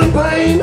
the pain.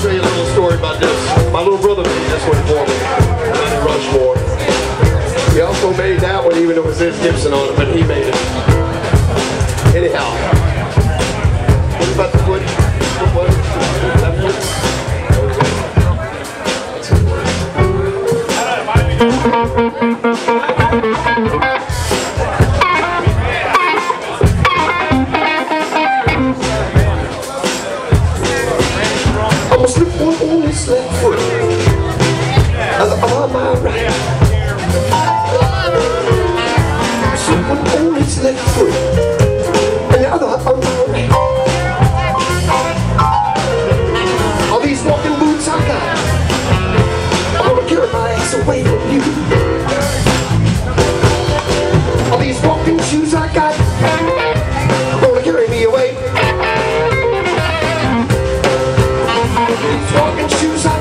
I'll tell you a little story about this. My little brother made this one for me, Johnny Rushmore. He also made that one, even though it was his Gibson on it, but he made it. Anyhow. Frankfurt. Walkin' shoes